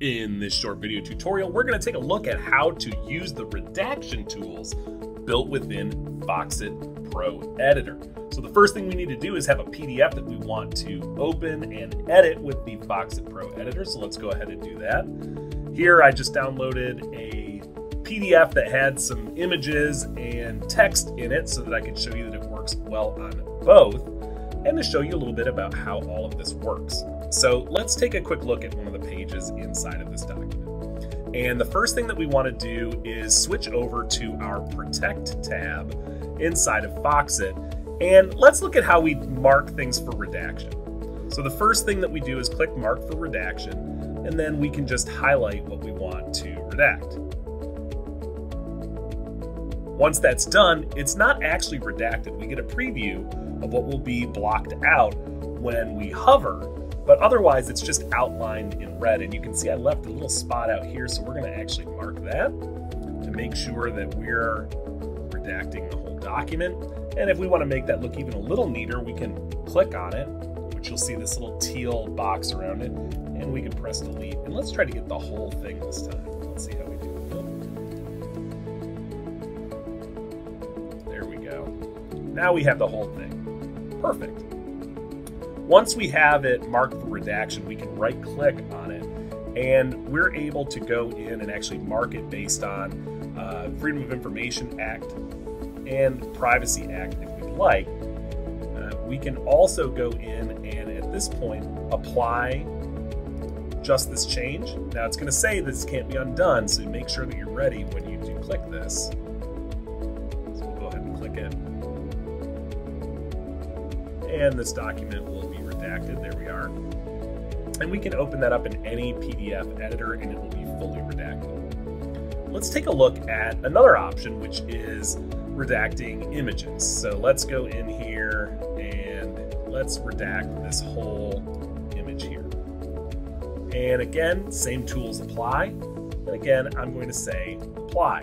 In this short video tutorial, we're going to take a look at how to use the redaction tools built within Foxit Pro Editor. So the first thing we need to do is have a PDF that we want to open and edit with the Foxit Pro Editor. So let's go ahead and do that. Here I just downloaded a PDF that had some images and text in it so that I can show you that it works well on both and to show you a little bit about how all of this works. So let's take a quick look at one of the pages inside of this document. And the first thing that we want to do is switch over to our Protect tab inside of Foxit. And let's look at how we mark things for redaction. So the first thing that we do is click Mark for Redaction, and then we can just highlight what we want to redact. Once that's done, it's not actually redacted. We get a preview of what will be blocked out when we hover but otherwise it's just outlined in red. And you can see I left a little spot out here, so we're gonna actually mark that to make sure that we're redacting the whole document. And if we wanna make that look even a little neater, we can click on it, which you'll see this little teal box around it, and we can press delete. And let's try to get the whole thing this time. Let's see how we do. There we go. Now we have the whole thing. Perfect. Once we have it marked for redaction, we can right click on it and we're able to go in and actually mark it based on uh, Freedom of Information Act and Privacy Act if we'd like. Uh, we can also go in and at this point apply just this change. Now it's going to say this can't be undone, so make sure that you're ready when you do click this. So we'll go ahead and click it. And this document will be redacted. There we are. And we can open that up in any PDF editor and it will be fully redacted. Let's take a look at another option, which is redacting images. So let's go in here and let's redact this whole image here. And again, same tools apply. And again, I'm going to say apply.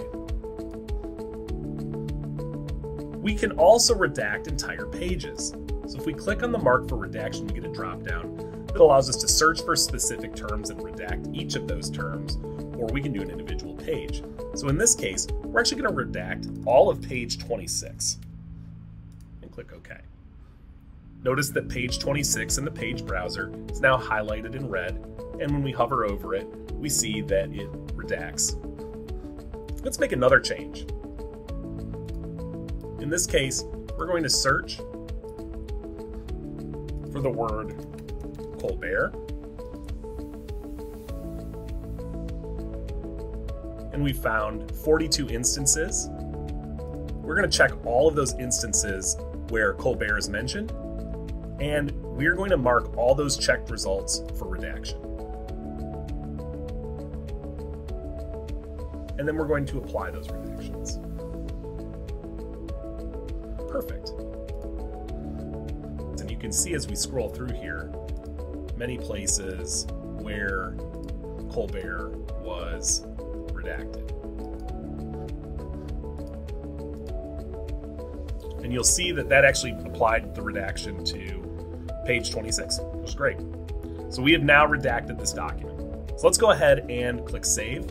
We can also redact entire pages. So if we click on the mark for redaction, we get a drop down that allows us to search for specific terms and redact each of those terms, or we can do an individual page. So in this case, we're actually going to redact all of page 26 and click OK. Notice that page 26 in the page browser is now highlighted in red, and when we hover over it, we see that it redacts. Let's make another change. In this case, we're going to search the word Colbert. And we found 42 instances. We're going to check all of those instances where Colbert is mentioned, and we're going to mark all those checked results for redaction. And then we're going to apply those redactions. Perfect can see as we scroll through here, many places where Colbert was redacted. And you'll see that that actually applied the redaction to page 26, which is great. So we have now redacted this document. So let's go ahead and click Save.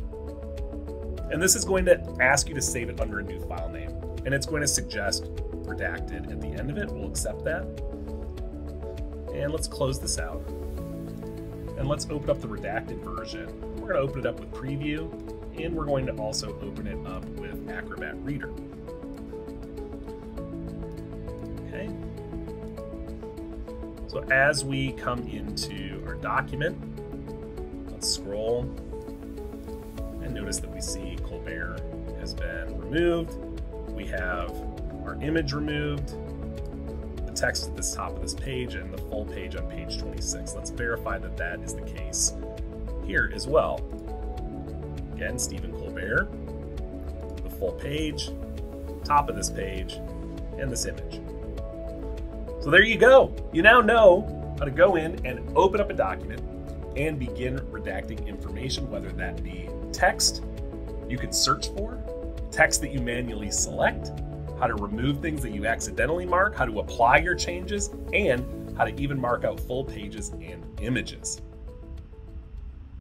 And this is going to ask you to save it under a new file name. And it's going to suggest redacted at the end of it. We'll accept that. And let's close this out. And let's open up the redacted version. We're going to open it up with Preview, and we're going to also open it up with Acrobat Reader. Okay. So as we come into our document, let's scroll and notice that we see Colbert has been removed. We have our image removed, text at the top of this page and the full page on page 26. Let's verify that that is the case here as well. Again, Stephen Colbert, the full page, top of this page, and this image. So there you go. You now know how to go in and open up a document and begin redacting information, whether that be text you can search for, text that you manually select, how to remove things that you accidentally mark, how to apply your changes, and how to even mark out full pages and images.